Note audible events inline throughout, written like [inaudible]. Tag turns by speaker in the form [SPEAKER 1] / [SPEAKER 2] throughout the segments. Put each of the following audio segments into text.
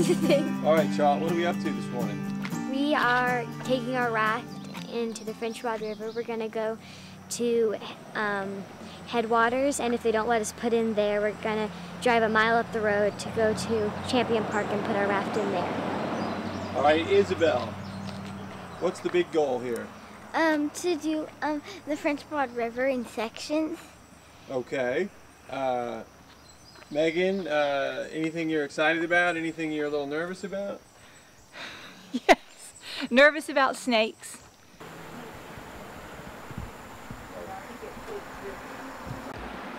[SPEAKER 1] kinds of things. [laughs]
[SPEAKER 2] All right, Charlotte, what are we up to this morning?
[SPEAKER 1] We are taking our raft into the French Broad River. We're going to go to um, headwaters, and if they don't let us put in there, we're going to drive a mile up the road to go to Champion Park and put our raft in there.
[SPEAKER 2] All right, Isabel, what's the big goal here?
[SPEAKER 1] Um, to do um, the French Broad River in sections.
[SPEAKER 2] Okay. Uh, Megan, uh, anything you're excited about? Anything you're a little nervous about? [laughs]
[SPEAKER 3] Yes. Nervous about snakes.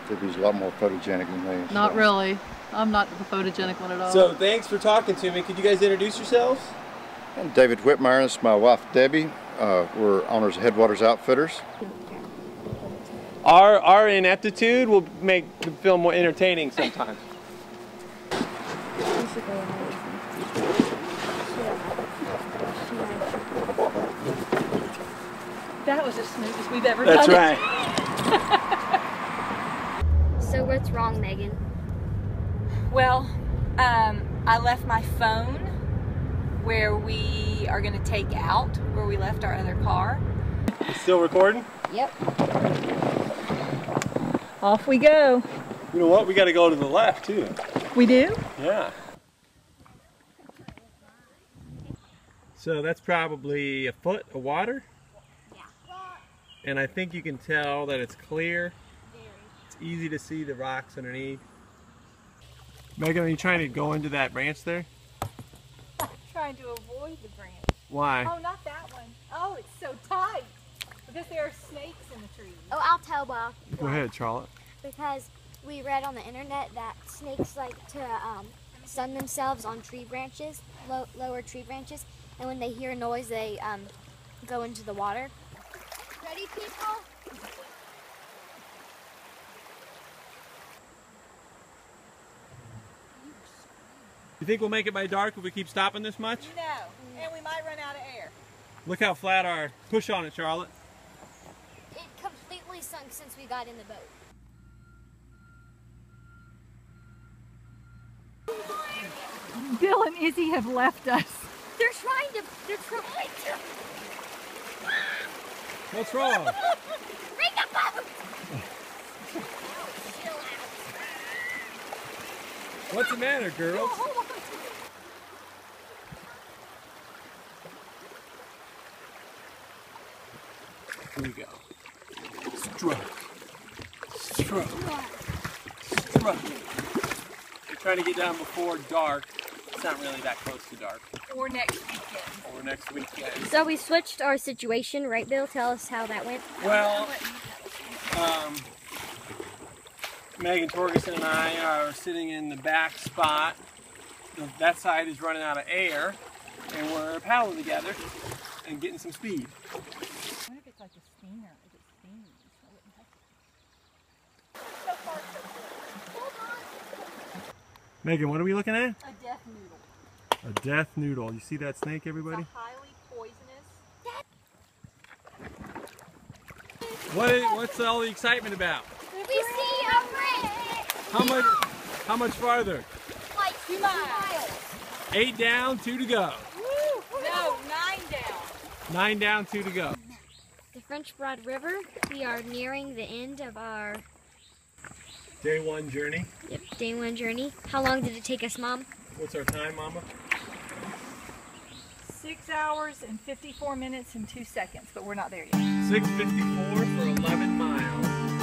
[SPEAKER 4] Debbie's a lot more photogenic than me. so-
[SPEAKER 5] Not really. I'm not the photogenic one at all.
[SPEAKER 2] So thanks for talking to me. Could you guys introduce yourselves?
[SPEAKER 4] I'm David Whitmire, this is my wife Debbie. Uh, we're owners of Headwaters Outfitters.
[SPEAKER 2] Our, our ineptitude will make the film more entertaining sometimes.
[SPEAKER 3] That was as smooth as we've ever
[SPEAKER 2] That's
[SPEAKER 3] done
[SPEAKER 2] right. [laughs]
[SPEAKER 1] So what's wrong, Megan?
[SPEAKER 3] Well, um, I left my phone where we are going to take out, where we left our other car.
[SPEAKER 2] Still recording?
[SPEAKER 1] Yep.
[SPEAKER 3] Off we go.
[SPEAKER 2] You know what? We got to go to the left too.
[SPEAKER 3] We do?
[SPEAKER 2] Yeah. So that's probably a foot of water. Yeah. And I think you can tell that it's clear. It's easy to see the rocks underneath. Megan, are you trying to go into that branch there?
[SPEAKER 3] I'm Trying to avoid the branch.
[SPEAKER 2] Why?
[SPEAKER 3] Oh, not that one. Oh, it's so tight. Because there are snakes in the trees.
[SPEAKER 1] Oh, I'll tell Bob.
[SPEAKER 2] Go ahead, Charlotte.
[SPEAKER 1] Because we read on the internet that snakes like to um, sun themselves on tree branches, low, lower tree branches, and when they hear a noise, they um, go into the water. Ready, people?
[SPEAKER 2] You think we'll make it by dark if we keep stopping this much?
[SPEAKER 3] No, and we might run out of air.
[SPEAKER 2] Look how flat our push on it, Charlotte.
[SPEAKER 1] It sunk since we got in the boat.
[SPEAKER 3] Bill and Izzy have left us.
[SPEAKER 1] They're trying to. They're trying to.
[SPEAKER 2] What's wrong?
[SPEAKER 1] Bring the boat!
[SPEAKER 2] What's the matter, girls? Oh, oh, oh. Here we go. Stroke. Struck. Struck. We're trying to get down before dark. It's not really that close to dark.
[SPEAKER 3] Or next weekend.
[SPEAKER 2] Or next weekend.
[SPEAKER 1] So we switched our situation, right, Bill? Tell us how that went.
[SPEAKER 2] Well, um, Megan Torgerson and I are sitting in the back spot. That side is running out of air, and we're paddling together and getting some speed.
[SPEAKER 3] I wonder if it's like a steamer. If it steams. I wouldn't touch it. So far, so good.
[SPEAKER 2] Megan, what are we looking at?
[SPEAKER 3] A death noodle.
[SPEAKER 2] A death noodle. You see that snake, everybody?
[SPEAKER 3] It's a highly poisonous.
[SPEAKER 2] What is, what's all the excitement about?
[SPEAKER 1] We see a ring!
[SPEAKER 2] How much? How much farther?
[SPEAKER 1] Like two miles.
[SPEAKER 2] Eight down, two to go.
[SPEAKER 3] No, nine down.
[SPEAKER 2] Nine down, two to go.
[SPEAKER 1] The French Broad River. We are nearing the end of our
[SPEAKER 2] Day one journey.
[SPEAKER 1] yep, day one journey. How long did it take us, Mom?
[SPEAKER 2] What's our time, Mama?
[SPEAKER 3] Six hours and 54 minutes and two seconds, but we're not there yet.
[SPEAKER 2] 654 for 11 miles.